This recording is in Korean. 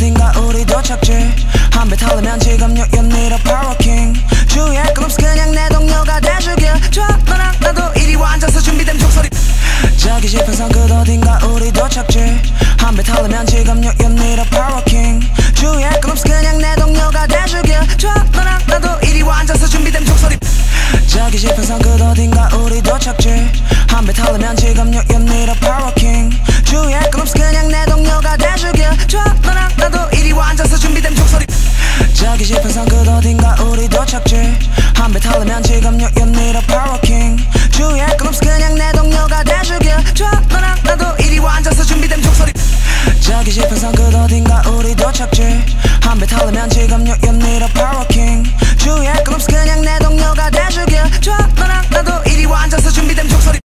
어딘가 우리 도착지. 한배 타려면 지금 you need a power king. 주위의 그룹 그냥 내 동료가 돼주길 좋아 너랑 나도 이리 와 앉아서 준비된 종소리. 저기 집에서 그 어딘가 우리 도착지. 한배 타려면 지금 you, need a power king. 주위의 그룹 그냥 내 동료가 돼주길 좋아 너랑 나도 이리 와 앉아서 준비된 종소리. 저기 집에서 그 어딘가 우리 도착지. 한배 타려면 지금 you need a power king. 세상 끝 어딘가 우리 도착지. 한배 타려면 지금 you, you need 주위에 끝없이 그냥 내 동료가 돼주길 좋아 너랑 나도 이리 와 앉아서 준비된 족소리. 저기 싶은 선끝 어딘가 우리 도착지. 한배 타려면 지금 you, you need